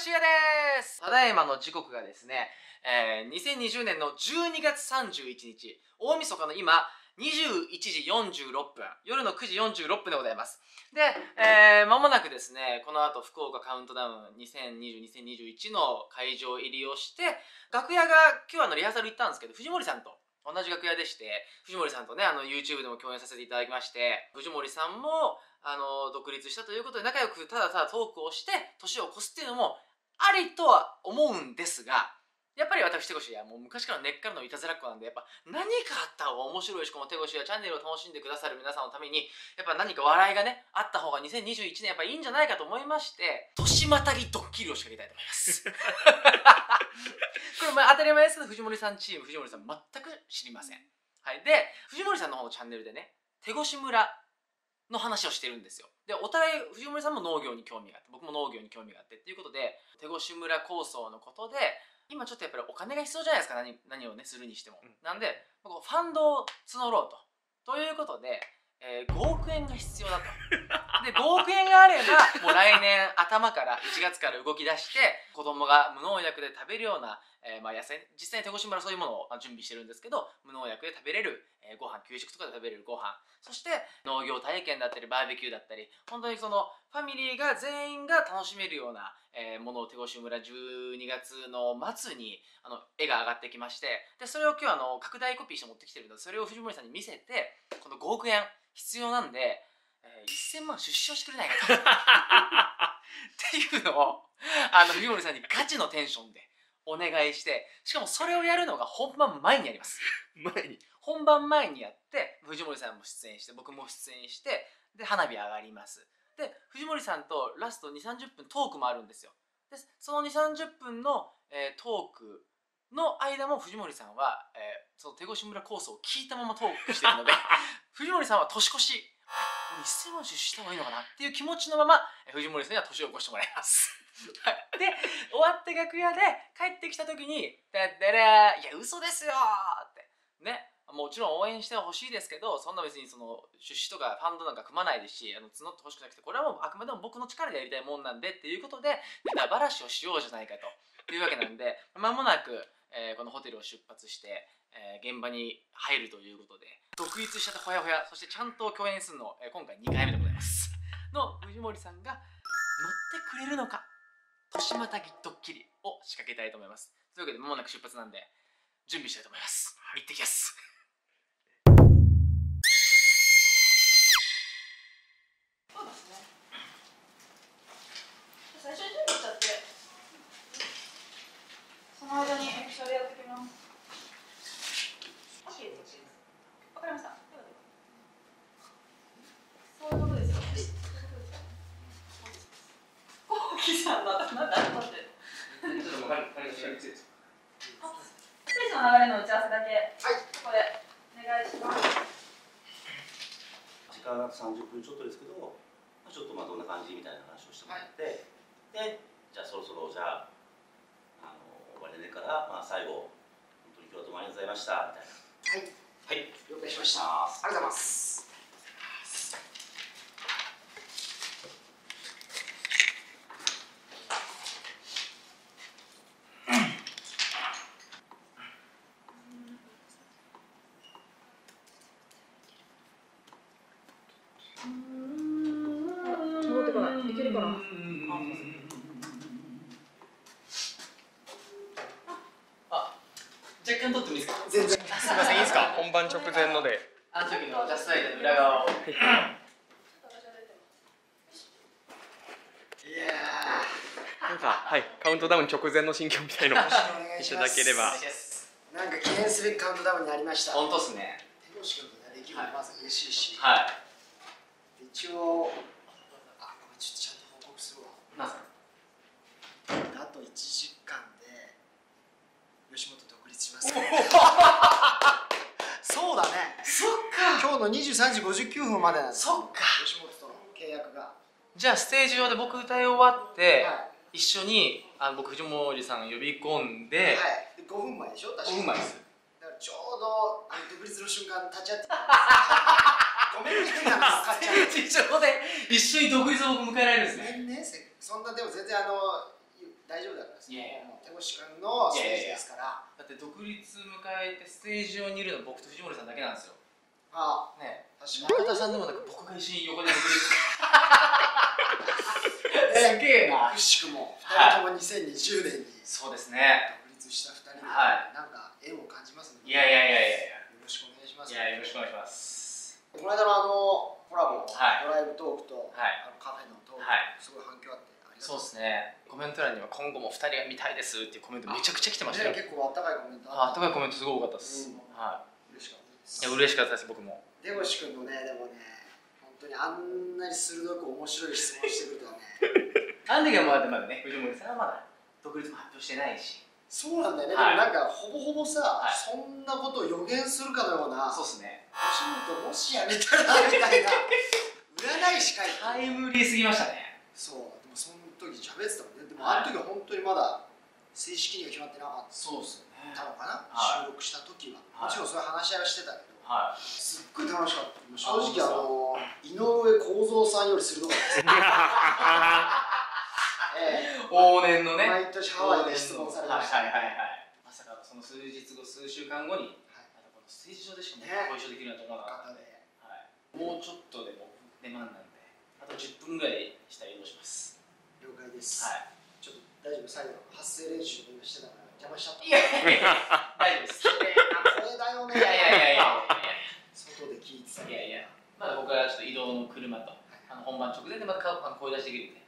しやですただいまの時刻がですね、えー、2020年の12月31日、大晦日の今、21時46分、夜の9時46分でございます。で、えー、間もなくですね、この後福岡カウントダウン2020、2021の会場入りをして、楽屋が今日あのリハーサル行ったんですけど、藤森さんと同じ楽屋でして、藤森さんとね、あの YouTube でも共演させていただきまして、藤森さんも、あの、独立したということで仲良くただただトークをして、年を越すっていうのも、ありとは思うんですが、やっぱり私、手越はもう昔から根っからのいたずらっ子なんで、やっぱ何かあった方が面白いし、この手越やチャンネルを楽しんでくださる皆さんのために、やっぱ何か笑いがね、あった方が2021年やっぱいいんじゃないかと思いまして、年またぎドッキリを仕掛けたいと思います。これまあ当たり前ですけど、藤森さんチーム、藤森さん全く知りません。はい。で、藤森さんの方のチャンネルでね、手越村の話をしてるんですよ。で、お互い藤森さんも農業に興味があって、僕も農業に興味があってっていうことで、手越村構想のことで、今ちょっとやっぱりお金が必要じゃないですか何何をねするにしても、うん、なんでファンドを募ろうと。ということで、えー、5億円が必要だと。で5億円があればもう来年頭から1月から動き出して子供が無農薬で食べるようなえー、まあ野菜実際に手越村はそういうものを準備してるんですけど無農薬で食べれる、えー、ご飯給食とかで食べれるご飯。そして農業体験だったりバーベキューだったり本当にそのファミリーが全員が楽しめるような、えー、ものを手越村12月の末にあの絵が上がってきましてでそれを今日あの拡大コピーして持ってきてるのでそれを藤森さんに見せてこの5億円必要なんで、えー、1000万出資をしてくれないかと。っていうのをあの藤森さんにガチのテンションでお願いしてしかもそれをやるのが本番前にやります。前に。本番前にやって藤森さんも出演して僕も出演してで花火上がります。で藤森さんとラスト2 3 0分トークもあるんですよ。でその2 3 0分の、えー、トークの間も藤森さんは、えー、その手越村コースを聞いたままトークしてるので 藤森さんは年越し1000万出資した方がいいのかなっていう気持ちのまま藤森さんには年を越してもらいます で終わって楽屋で帰ってきた時に「だってれいや嘘ですよ!」ってねもちろん応援してほしいですけどそんな別にその出資とかファンドなんか組まないですしあの募ってほしくなくてこれはもうあくまでも僕の力でやりたいもんなんでっていうことでネタばらしをしようじゃないかというわけなんで間もなく、えー、このホテルを出発して、えー、現場に入るということで独立しちゃったほやほやそしてちゃんと共演するの、えー、今回2回目でございます。の藤森さんが乗ってくれるのか年またぎドッキリを仕掛けたいと思います。というわけで間もなく出発なんで準備したいと思います、はい、行ってきます。最初に準備しちゃってその間にエクシャでやってきますわかりましたそういうことですよキさんまたなんだって。ちょっと分かる、分かりました。ステージの流れの打ち合わせだけ、はい、ここでお願いします。時間が三十分ちょっとですけど、ちょっとまあどんな感じみたいな話をしてもらって、はい、で、じゃあそろそろじゃああの終わりでからまあ最後本当に今日はどうもありがとうございましたみたいな。はい。はい。了解しました。ありがとうございます。若干撮ってもいいですか全然すみませんいいですか本番直前のであの時のジャストライトの裏側を、い、やなんかはいカウントダウン直前の心境みたいのを い。ただければ。なんか記念すべきカウントダウンになりました。本当っすね。手越君ができるのまず嬉しいし、はい、一応あこれちょっとちゃんと報告するわ。あと1時間で吉本します。そうだね。そっか。今日の23時59分までなんです。そっか。吉本との契約が。じゃあステージ上で僕歌い終わって、はい、一緒にあの僕藤森さん呼び込んで、はい、5分前でしょ？確か5分前です。だからちょうどあの独立の瞬間立ち会って。ごめんねなステージ上で一緒に独立を迎えられるんですね。ねそんなでも全然あの大大丈夫だからいやいやもう手越君のステージですから。だって独立迎えてステージ上にいるの僕と藤森さんだけなんですよ。あね。確かに。中田さんでもなく僕が一緒に横で独立えすげえな。くしくも。はい。2人とも2020年に。そうですね。独立した2人で、はい。なんか縁を感じますね。いやいやいやいやいよろしくお願いします。やいやよろしくお願いします。この間のあのコラボ、はい。ドライブトークと、はい。あのカフェのトーク、はい。すごい反響あってそうですね。コメント欄には今後も2人が見たいですっていうコメントめちゃくちゃ来てましたよ、ね、結構あったかいコメントあった。かいコメントすごい多かったです、うん。は嬉しかったです。いいや嬉しかったです僕も。出越君のねでもね本当にあんなに鋭く面白い質問してくるとはね。あの時はまだまだね藤森さんはまだ独立も発表してないし。そうなんだよね、はい。でもなんかほぼほぼさ、はい。そんなことを予言するかのようなそうっすね。吉本もしやめたらみたいな占い師書いてタイムリーすぎましたね。そう。でもその時喋ってたもんね。でもあの時は本当にまだ正式には決まってなかっそうっすね。たのかな、はい。収録した時は、はいもちろんそういう話し合いはしてたけどはすっごい楽しかった。正直ああの井上公造さんより鋭かったです。え往年のね毎年ハワイで質問されました、はいはいはい。はい。まさかその数日後数週間後にまたこのステージ上でしかねご一緒できるなんて思わなかったんで、はい、もうちょっとでも出番なんであと10分ぐらいしたら移動します。了解です、はちょっと大丈夫？最後発声練習してたから邪魔しちゃった。い いやいやいや大丈夫です。綺麗な声だよねいや。いやいやいや外で聞いてたいやいや。まだ僕はちょっと移動の車とあの本番直前でまた顔あの声出しできるんで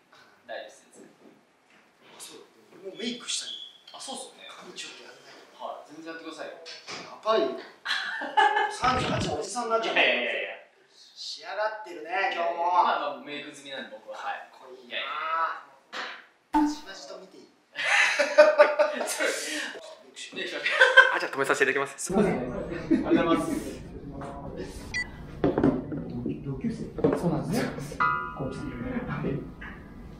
大丈夫です。そうもうメイクしたりあそうっすよね。髪ちょっとやんないはい全然やってくださいよやばいよ38のおじさんになっちゃういやいやいや仕上がってるね今日も。まあまあメイク済みなんで僕は。はっこいいな。まじまじと見ていいあじゃあ止めさせていただきます。そうですね。ありがとうございます同級生。そうなんですね。こう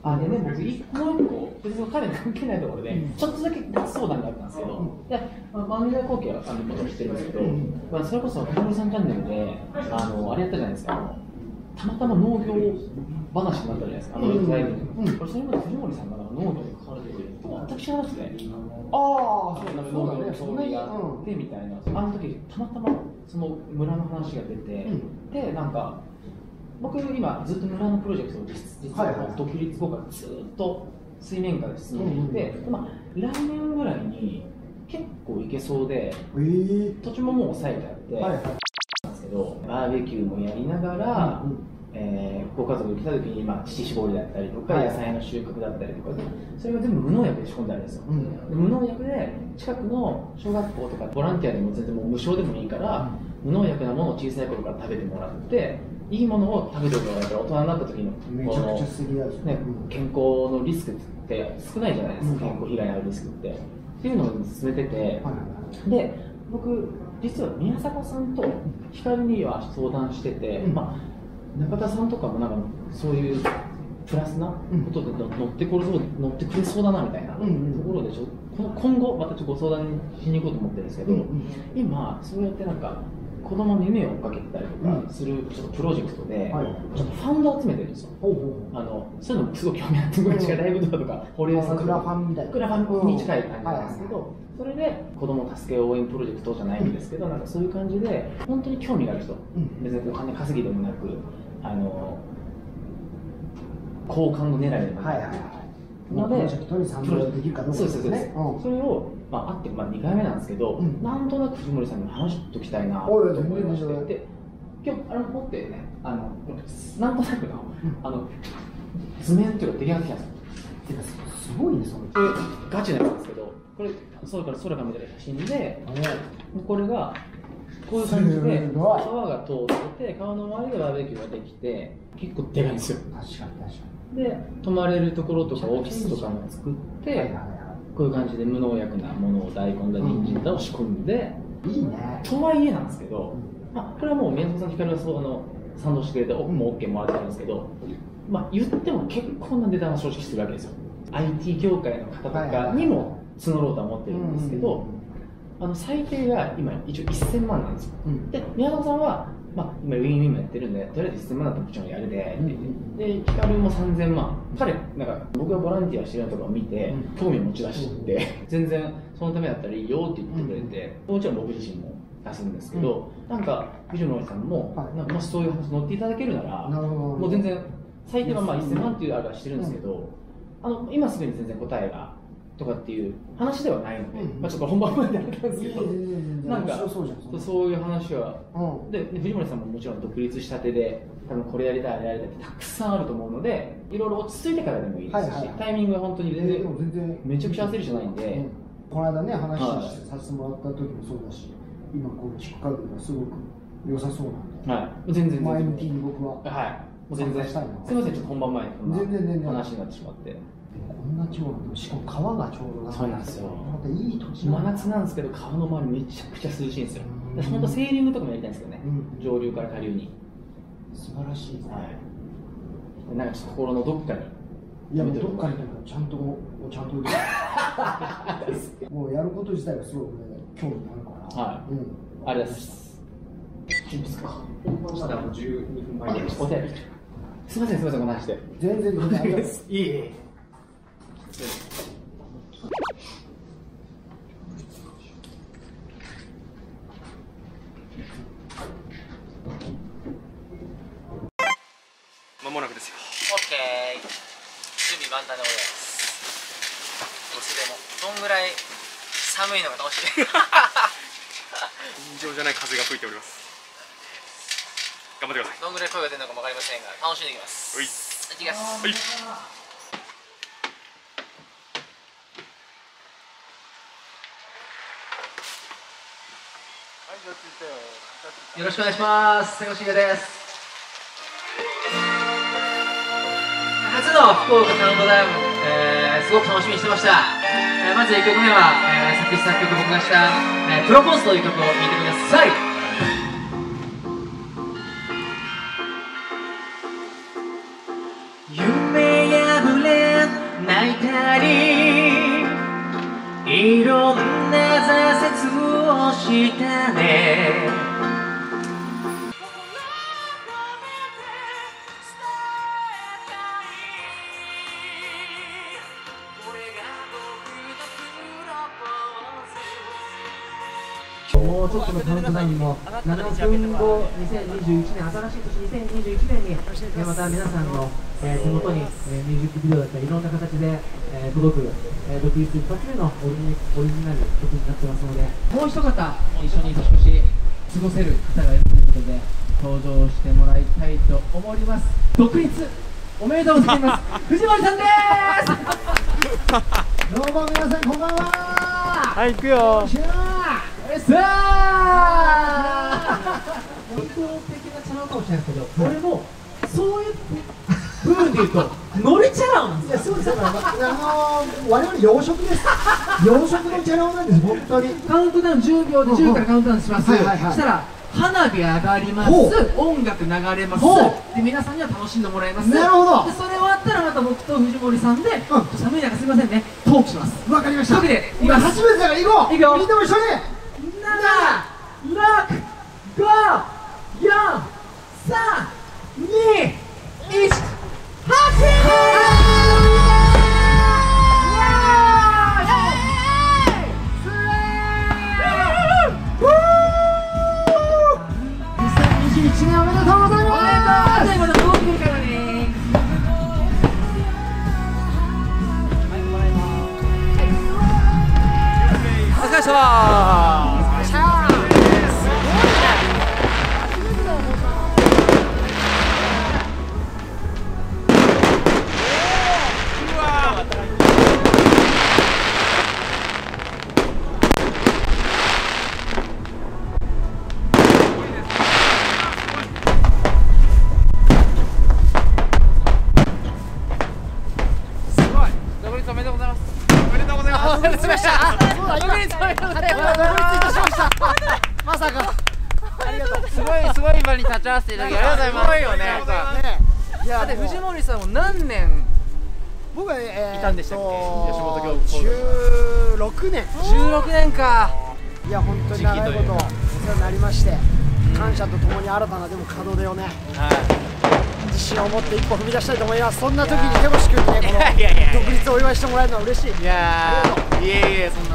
あでね、僕、一個一個、別に彼に関係ないところで、ちょっとだけ脱相談があったんですけど、いや、まあ、番組後期はあのことを知ってるんですけど、まあ、それこそ、かもさんチャンネルで、あの、あれやったじゃないですか、たまたま農業話になったじゃないですか、あの、ライブに。これ、それまで藤森さんが農業に関われてて、全く知らなくて、ああ、そうだね、そんなに、あってみたいな、あの時たまたまその村の話が出て、で、なんか、僕、今、ずっと村のプロジェクトを実実ははいはい独立後からずっと水面下で進んでいて、でまあ、来年ぐらいに結構いけそうで、えー、土地ももう抑えてあって、はいなんですけど、バーベキューもやりながら、えーご家族が来た時に、まあ、乳搾りだったりとか、はい。野菜の収穫だったりとか、それが全部無農薬で仕込んである。ん。ですよ。で無農薬で近くの小学校とかボランティアでも全然もう無償でもいいから、無農薬なものを小さい頃から食べてもらっていいものを食べてもらったら大人になった時のこの素敵だよね、健康のリスクって少ないじゃないですか、健康被害に遭うリスクって。っていうのを進めてて、で僕実は宮迫さんと光には相談してて、まあ、中田さんとかもなんかそういうプラスなことで乗乗ってこれそう乗ってくれそうだなみたいなところでちょ？この今後またちょっとご相談しに行こうと思ってるんですけど、今そうやってなんか子供の夢を追っかけてたりとかするちょっとプロジェクトで、ちょっとファンドを集めてるんですよ。あのそういうのもすごい興味あって、昔からライブドアとか、堀江さんとか、クラファンみたいな。クラファンに近い感じなんですけど、それで子供を助け応援プロジェクトじゃないんですけど、なんかそういう感じで、本当に興味がある人、別にお金稼ぎでもなく、あの好感度狙いでもなく、ので、プロジェクトに参加できるかどうかですそうです、うん。それを、まあ、会って、まあ、2回目なんですけど、うん。なんとなく藤森さんに話しときたいなと思いまして、で今日、あれ持ってね、あのなんとなくの,、あの図面っていうか、出来上がってきたんですよ。すごいねそれこれ、ガチなやつなんですけど、これ、空から空が見てる写真で、これが、こういう感じで、川が通ってて、川の周りでバーベキューができて、結構でかいんですよ。確かに確かで、泊まれるところとかオフィスとかも作って、こういう感じで無農薬なものを大根だ、人参だを仕込んで、にいいね。とはいえなんですけど、まあ、これはもう宮迫さん、光はそうあの賛同してくれて、僕も OK もらってるんですけど、まあ、言っても結構な値段は正直するわけですよ。IT 業界の方とかにも募ろうとは思ってるんですけど、あの最低が今、一応1000万なんですよ。で、宮迫さんはまあ、今ウィンウィンもやってるんでとりあえず1000万だったらもちろんやるでって言って。でヒカルも3000万。彼なんか僕がボランティアしてるとかを見て、興味を持ち出して、全然そのためだったらいいよって言ってくれて、もちろん僕自身も出すんですけど、なんか藤野さんも、はい。なんかもしそういう話乗っていただけるならもう全然最低はまあ1000万っていうあれはしてるんですけど、あの今すぐに全然答えがとかっていう話ではないので、うんまあ、ちょっと本番前であれなんですけど、ななんんかかそういう話は。うん。でで藤森さんももちろん独立したてで多分これやりたいあれやりたいってたくさんあると思うのでいろいろ落ち着いてからでもいいですし、はいはいはい。タイミングは本当に全で然も全然。めちゃくちゃ焦りじゃないんで、うん。この間ね話はい。させてもらった時もそうだし今このチックカグがすごく良さそうなんで。はい。全然全然。前向きに僕は。はい。もう全然。すみませんちょっと本番前にこんな全然全然。話になってしまってこんな地方でしかも川がちょうどそうなんですよ。またいい土地真夏なんですけど川の周りめちゃくちゃ涼しいんですよ。本当セーリングとかもやりたいんですけどね、うん上流から下流に。素晴らしいね。はい。なんかちょっと心のどっかに。いやもうどっかにちゃんともうちゃんと もうやること自体がすごくね興味あるから。はい。うん。ありがとうございます。いいですか？まだもう12分前です。お手すみませんすみませんこんな話して全然全然ありがとうい いえまもなくですよ。OK 準備万端でございます。どうせでもどんぐらい寒いのが楽しい。尋常じゃない風が吹いております。頑張ってください。どんぐらい声が出るのかも分かりませんが楽しんでいきます。うい。いきます。はいよろしくお願いします。瀬越です。初の福岡カウントダウン、えーすごく楽しみにしてました、えーまず1曲目は、えー作詞作曲僕がした、えープロポーズという曲を聴いてください。夢破れ泣いたりいろんな挫折をしたね。もうちょっとのカウントダウンも7分後、2021年、新しい年2021年に、えーまた皆さんの、えー手元に、えーミュージックビデオだったり、いろんな形で、えー届く、えー独立一発目のオリジオリジナル曲になってますので、もう一方、一緒に年越し過ごせる方がいるということで、登場してもらいたいと思います。独立おめでとうございます。藤森さんです。どうも皆さんこんばんははい行くよシャーさあ。伝統的なチャラ男かもしれないですけど、これもそういう部分で言うと、ノリチャラ男。いやそうです。よあのー、我々洋食です。洋食のチャラ男なんです本当に。カウントダウン10秒で10からカウントダウンします。はいはいはい。そしたら花火上がります。音楽流れます。で皆さんには楽しんでもらいます。なるほど。でそれ終わったらまた僕と藤森さんで、ん。寒い中すみませんね、トークします。わかりました。今初めてだから行こう。行くよ。みんなも一緒にお疲れ様場に立ち会わせていただきありがとうございます。すごいよね。ね。いやだって藤森さんも何年僕は、えー、いたんでしたっけ？吉本興16年。16年か。いや本当に長いことお世話になりまして感謝とともに新たなでも門出をね、自信を持って一歩踏み出したいと思います。そんな時に手越君にねこの独立をお祝いしてもらえるのは嬉しいい。いやー。いえいえそんな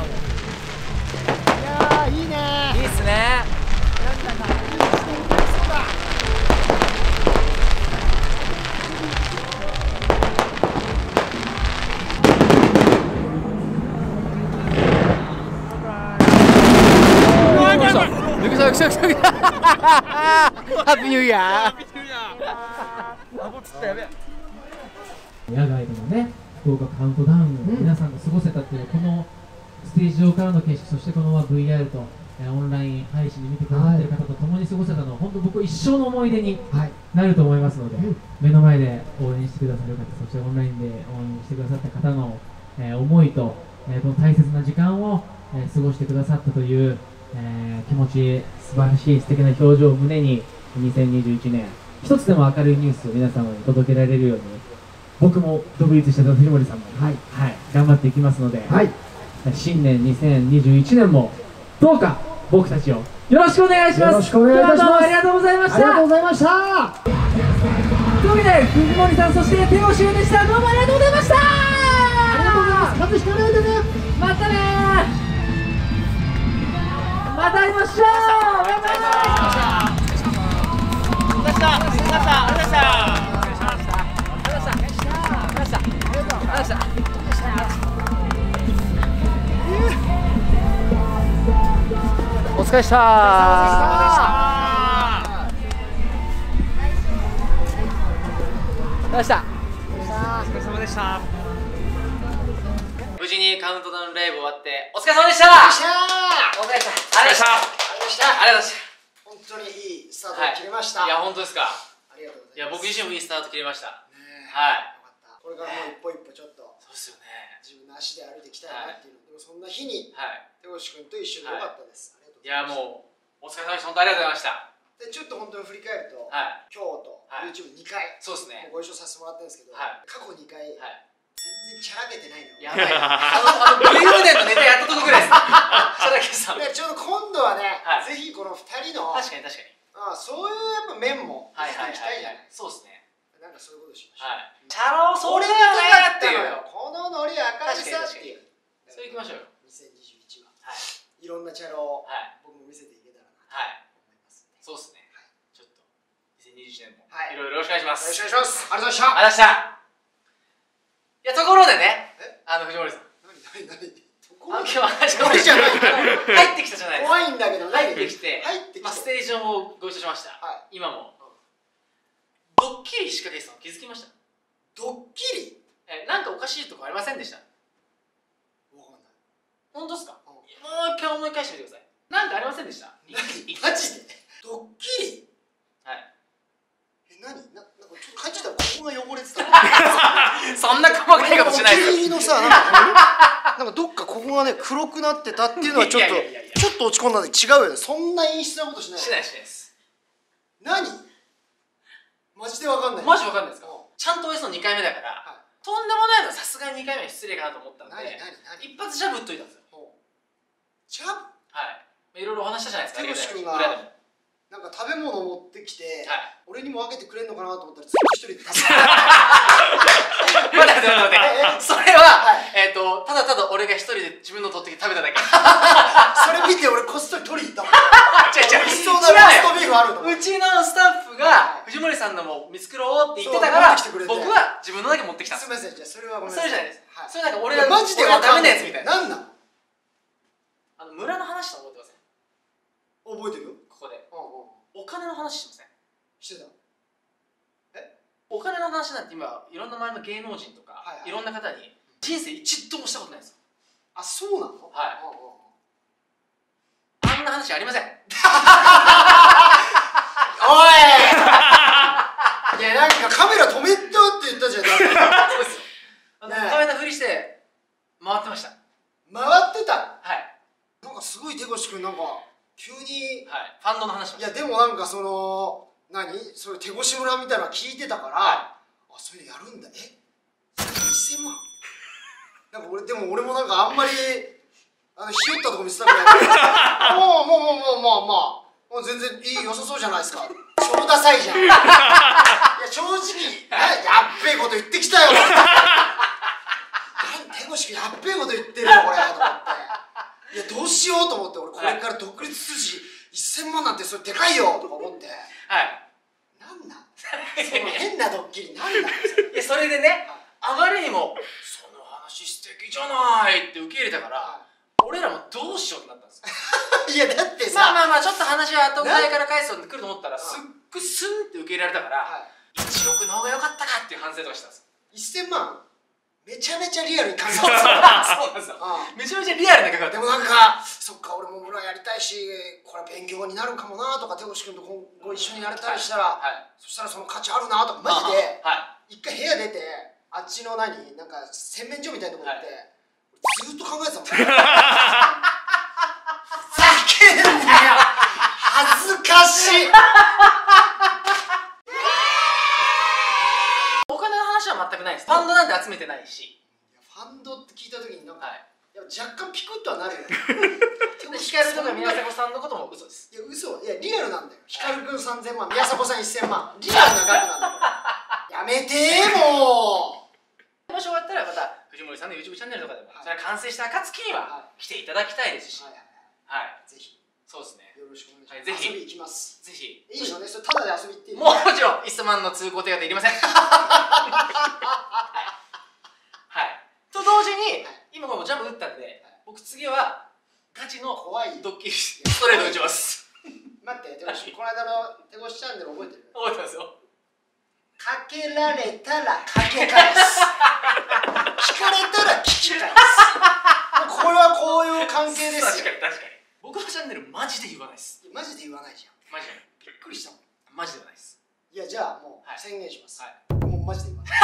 ハッピーニューイヤ野外でもね、福岡カウントダウンを皆さんが過ごせたっていう、このステージ上からの景色、そしてこの VR と、えーオンライン配信で見てくださってる方と共に過ごせたのは、本当僕一生の思い出にはい。なると思いますので、目の前で応援してくださる方、そしてオンラインで応援してくださった方の、えー思いと、えーこの大切な時間を、えー過ごしてくださったという、えー気持ち、素晴らしい素敵な表情を胸に、2021年、一つでも明るいニュースを皆様に届けられるように、僕も独立した藤森さんも、はい。頑張っていきますので、はい。新年2021年もどうか僕たちをよろしくお願いします。よろしくお願いいたします。ありがとうございました。ありがとうございました。というわけで藤森さんそして手を塩でした。どうもありがとうございました。ありがとうございます。風邪ひかないでね。またねまた。会いましょうお疲れした。お疲れした。無事にカウントダウンライブ終わってお疲れ様でした。お疲れ様でした。ありがとうございました。ありがとうございました。本当にいいスタートを切れました、い。や本当ですか。ありがとうごいやざいます。僕自身もいいスタート切れました。ねえはい。よかった。これからもう一歩一歩ちょっとそうですよね。自分の足で歩いていきたいなっていう、でもそんな日にはい。手越君と一緒でよかったです、ありいやがとうございますもうお疲れ様でした。本当ありがとうございました。でちょっと本当に振り返ると、はい。今日とはい。YouTube2 回、そうですね。ご一緒させてもらってるんですけど、はい。過去2回、はい全然チャラけてないのよ。やばい あのあのブリムデンのネタやったとこぐらいですシャラケさんでちょうど今度はね、はい。ぜひこの2人の確かに確かに。あそういうやっぱ面も見はいせていきたはいはいいじゃない、そうですね。なんかそういうことしましょう、はい。チャラ男それだよねっていう。このノリ明るさっていう。そういきましょうよ。2021ははい。いろんなチャラをはい。僕も見せていけたらなとはい思い。ますそうですね。ちょっと2021年も。はい。いろいろよろしくお願いします。よろしくお願いします。ありがとうございました。ありがとうございました。いやところでねえ？あの藤森さん。何何何？あ今日は俺じゃない入ってきたじゃないですか。怖いんだけど何入ってきて入ってきて。まあ、ステージ上もご一緒しました、は今も、ドッキリ仕掛けてたの気づきました？ドッキリ？えなんかおかしいとこありませんでした？わかんない。本当ですか？うん。もう一回思い返してみてください。なんかありませんでした？何？マジで？ドッキリ？はい。え何？なちょっと感じたらここが汚れてた そんな細かいことしないですのさなんかなんかどっかここがね黒くなってたっていうのはちょっとちょっと落ち込んだんで違うよね。そんな演出なことしない。しないしないです。何？マジでわかんない。マジわかんないですか？うん。ちゃんと OS の2回目だから、はい。とんでもないのはさすがに2回目は失礼かなと思ったんで一発ジャブ打っといたんですよ。ほうじゃあはい。いろいろお話したじゃないですかなんか食べ物持ってきて、はい俺にも分けてくれるのかなと思ったらずっと一人で食べて待って待って待ってそれは、はいえっ、とただただ俺が一人で自分の取ってきて食べただけ。それ見て俺こっそり取りに行ったもん。違う違う。美味しそうなローストビーフあると思ってうちのスタッフが藤森さんのも見繕おうって言ってたからそう持ってきてくれて。僕は自分のだけ持ってきた。んですすみませんじゃあそれはごめんそれじゃないです、はいそれなんか俺がマジで俺がダメなわかんない。やつみたいな。なんなん？あの村の話と思ってません？覚えてるよ。ここで。うんうん。お金の話してません？してたお金の話なんて今いろんな周りの芸能人とか、はいはい。いろんな方に人生一度もしたことないですよ。あそうなの？はい。うんうんうん。あんな話ありません。おい！いやなんかカメラ止めたって言ったじゃん。そうでねえ。カメラふりして回ってました。回ってた？はい。なんかすごい手越君なんか急にはい。ファンドの話いやでもなんかその何？それ手越村みたいなの聞いてたから、はあそれやるんだ。え？1000万？なんか俺でも俺もなんかあんまりあのひよったとこ見せたくない。もうもうもうもうまあまあもうもう全然いい良さそうじゃないですか。超ダサいじゃん。いや正直なやっべえこと言ってきたよ。手越やっべえこと言ってるよこれ。と思って。いやどうしようと思って俺これから独立数字1000万なんてそれでかいよとか思って。はい。なんなん？その変なドッキリなんなん？それでねあまりにも「その話素敵じゃない」って受け入れたから俺らもどうしようってなったんですよ。いやだってさ、まあまあまあちょっと話は後ぐらいから返すのってくると思ったらすっごいスンって受け入れられたからは1億の方が良かったかっていう反省とかしたんですい、1000万？めちゃめちゃリアルに考えてそうた。そうなんですよ。あめちゃめちゃリアルな関わってでもなんかそっか俺も村やりたいしこれ勉強になるかもなとか手越君と今後一緒にやれたりしたら、はい。そしたらその価値あるなとかマジではい。一回部屋出てあっちの何なんか洗面所みたいなとこ行って、はずーっと考えてたもん。ふざけんなよ。恥ずかしいお金の話は全くないです。ファンドなんて集めてないし。ファンドって聞いた時になんか、はい。若干ピクッとはなるよ でヒカルとか宮迫さんのことも嘘です。いや嘘。いやリアルなんだよ。光くん3000万宮迫さん1000万。リアルな額なんだよ やめてーもう。もし終わったらまた藤森さんの YouTube チャンネルとかでも、はい。それは完成した暁にはは来ていただきたいですし、はい、はい。ぜひそうですね。よろしくお願いします、はいぜひ。遊び行きます。ぜひ。いいのね。それただで遊び行っていいのもちろん1000万の通行手当いりません。はい。と同時に、はい。今もジャンプ打ったんで、僕次はガチの怖い。ドッキリストレート打ちます。待って手越この間の手越チャンネル覚えてる？覚えてますよ。かけられたらかけ返す。聞かれたら聞き返す。これはこういう関係ですよ。確かに確かに僕のチャンネルマジで言わないです。マジで言わないじゃん。マジで。びっくりしたもん。マジで言わないです。いやじゃあもはい。う宣言します、はい。もうマジで言わない。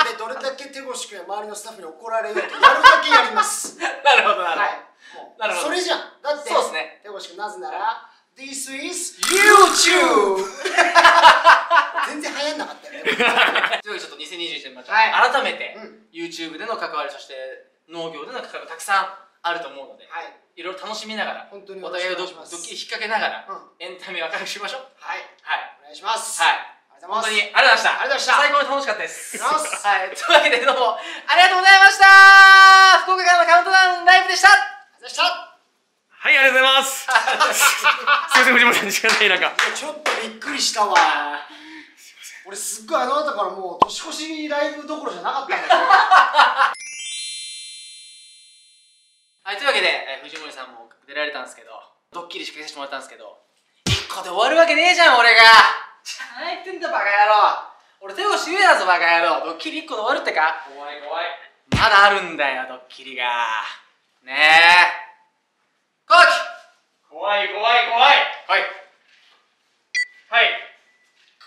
後でどれだけ手越君や周りのスタッフに怒られようとやるだけやります。なるほどなるほど、はい。それじゃん。だってそうですね。手越君なぜなら This is YouTube 全然流行んなかったよね。というわけでちょっと2021年またはい。改めて、うん。YouTube での関わりそして農業での関わりがたくさんあると思うので、はい。いろいろ楽しみながら本当にお互いをドッキリ引っ掛けながら、うん。エンタメを明るくしましょう。はい。はい。お願いします。はい。ありがとうございます。本当にありがとうございました。ありがとうございました。最高に楽しかったです。はい。というわけでどうもありがとうございました。福岡からのカウントダウンライブでした。ありがとうございました。はい、ありがとうございます。すいません、藤森さん、時間ない中。いやちょっとびっくりしたわ。俺すっごいあの後からもう年越しライブどころじゃなかったんだけどはい、というわけで、えー藤森さんも出られたんですけど、ドッキリ仕掛けさせてもらったんですけど、1個で終わるわけねえじゃん、俺がじゃあ何言ってんだ、バカ野郎俺手越し言えだぞ、バカ野郎ドッキリ1個で終わるってか怖い怖い。まだあるんだよ、ドッキリが。ねえ。コウキ怖い怖い怖い。はい。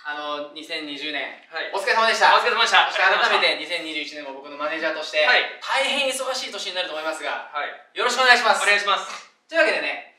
あの、2020年、はい。お疲れ様でした。お疲れ様でした。改めて2021年も僕のマネージャーとして、はい。大変忙しい年になると思いますが、はい。よろしくお願いします。お願いします。というわけでね、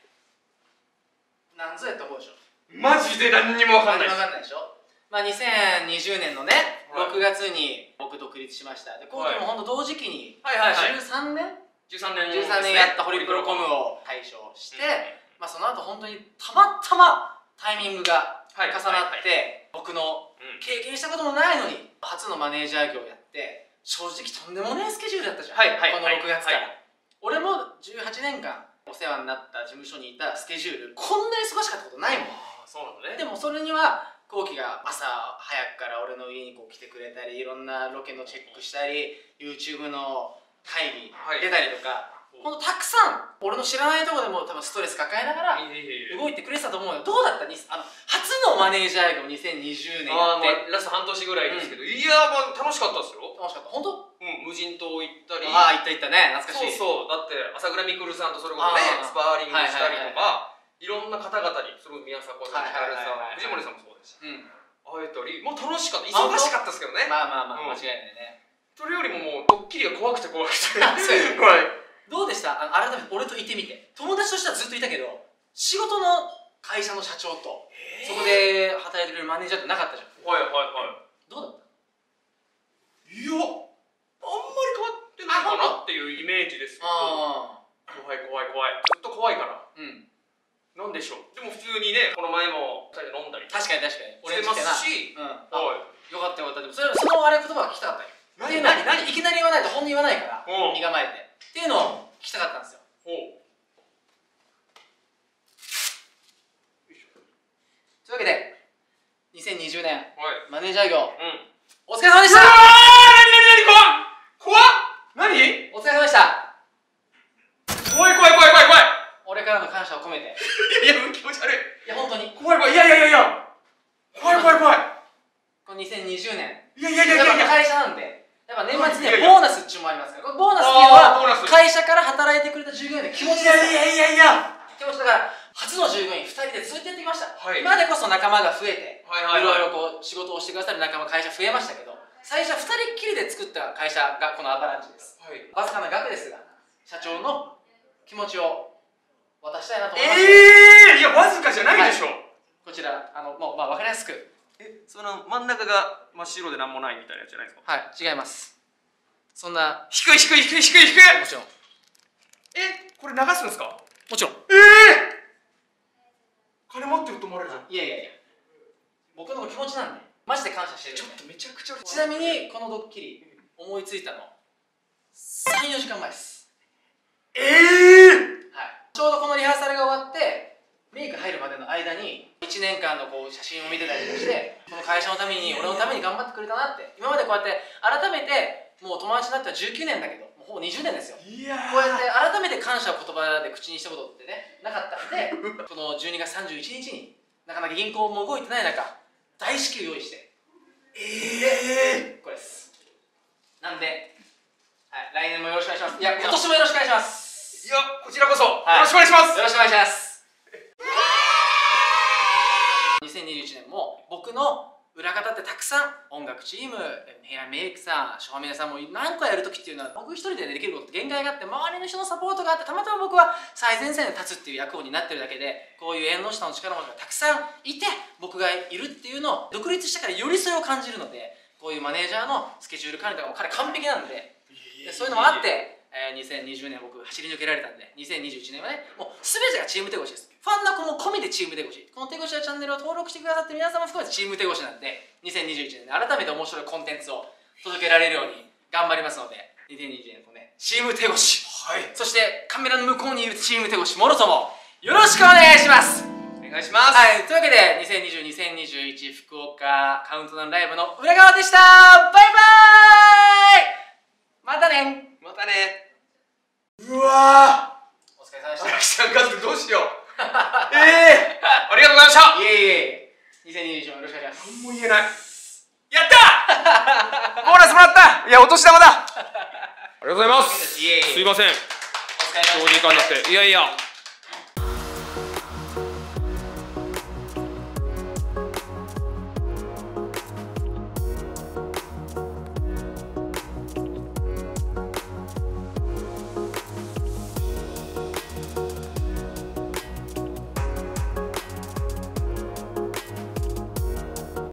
なんぞやって思うでしょマジで何にもわかんない。かんないでしょ？まあ2020年のね、はい。6月に僕独立しました。で今期も本当同時期に、はいはいはい。13年？13年13年やったホリプロコムを。を対象して、うん。まあその後本当にたまたまタイミングがはい。重なって、はい僕のうん。経験したこともないのに初のマネージャー業をやって正直とんでもねえスケジュールだったじゃん、はいはいこの6月から、はい。俺も18年間お世話になった事務所にいたスケジュールこんなに忙しかったことないもん。そうなのね。でもそれには後期が朝早くから俺の家にこう来てくれたりいろんなロケのチェックしたり YouTube の会議はい。出たりとか、ほんとたくさん俺の知らないところでも多分ストレス抱えながら動いてくれてたと思うよ。どうだった？にあの初のマネージャー業2020年やってあ、ラスト半年ぐらいですけど、いやー、まあ、楽しかったですよ。楽しかった。本当？うん、無人島行ったり。ああ行った行ったね。懐かしい。そうそう。だって朝倉未来さんとそれこそねスパーリングしたりとはかいろんな方々にそれこそ宮迫さん光さん藤森さんもそうですしうん。会えたり。もう楽しかった。あ忙しかったですけどね。まあまあまあうん。間違いないね。それよりももうドッキリが怖くて怖くて。そうやね。はいどうでした？あの改めて俺といてみて。友達としてはずっといたけど仕事の会社の社長とそこで働いてくれるマネージャーってなかったじゃんはいはいはどうだった？いいやあんまり変わってないかなっていうイメージですけど。あ怖い怖い怖い。ずっと怖いから。うん。なんでしょう？でも普通にねこの前も2人で飲んだり。確かに確かに。してますし。うん。あおい。よかったよかった。でもそれそのあれ言葉が聞きたかったよ。っていうの何？何？いきなり言わないと本音言わないから。うん。身構えてっていうのを聞きたかったんですよ。というわけで2020年はい。マネージャー業うん。お疲れ様でしたうわー何何何怖っ怖っ何お疲れ様でした怖い怖い怖い怖い怖い俺からの感謝を込めていやいや気持ち悪いいや本当に怖い怖いいやいやいやいや怖い怖い怖いこの2020年いやいやいやいやっぱやいや会社なんでやっぱ年末にいやいやはボーナスっちゅうのもありますからこれボーナスっていうのあーボーナスは会社から働いてくれた従業員の気持ちですからいやいやいや気持ちだから初の従業員2人でずっとやってきました、はい今でこそ仲間が増えてはいはいいはいろいろこう仕事をしてくださる仲間会社増えましたけど最初は2人っきりで作った会社がこのアバランチです。はい。わずかな額ですが社長の気持ちを渡したいなと思います、ええー、いやわずかじゃないでしょ、こちらあのもうまあ分かりやすく。えその真ん中が真っ白で何もないみたいなやつじゃないですか？はい違います。そんな低い低い低い低い低い。もちろん。えこれ流すんですか？もちろん。ええー、金持ってると思われるじゃん。いやいやいや。僕の気持ちなんで。マジで感謝してる。ちょっとめちゃくちゃちなみにこのドッキリ思いついたの。34時間前です。ええー、はい、ちょうどこのリハーサルが終わってメイク入るまでの間に1年間のこう写真を見てたりしてこの会社のために俺のために頑張ってくれたなって今までこうやって改めてもう友達になっては19年だけどもうほぼ20年ですよ。いやこうやって改めて感謝を言葉で口にしたことってねなかったんでこの12月31日になかなか銀行も動いてない中大至急用意して。ええこれですなんで、はい、来年もよろしくお願いします。いや今年もよろしくお願いします。いやこちらこそ、はい。よろしくお願いします。よろしくお願いします。2021年も僕の裏方ってたくさん音楽チームヘアメイクさん照明さんも何個やるときっていうのは僕一人でできることって限界があって周りの人のサポートがあってたまたま僕は最前線で立つっていう役を担ってるだけでこういう縁の下の力持ちがたくさんいて僕がいるっていうのを独立したから寄り添いを感じるのでこういうマネージャーのスケジュール管理とかも彼完璧なんで。でそういうのもあって、えー2020年僕走り抜けられたんで2021年はねもう全てがチーム手越しです。ファンの子も込みでチーム手越し。この手越しなチャンネルを登録してくださって皆さんも含めてチーム手越しなんで2021年で改めて面白いコンテンツを届けられるように頑張りますので2020年もねチーム手越し。はい。そしてカメラの向こうにいるチーム手越しもろともよろしくお願いしますお願いします、はい、というわけで2020-2021福岡カウントダウンライブの裏側でした。バイバーイ。またね。またね。うわ。お疲れ様でーした。荒木さん家族どうしよう。ええ。ー、ありがとうございました。いえいえ。2021もよろしくお願いします。何も言えない。やった。ーボーナスもらった。いやお年玉だ。ありがとうございます。いえいえ。すいません。お疲れ様長時間になって。いやいや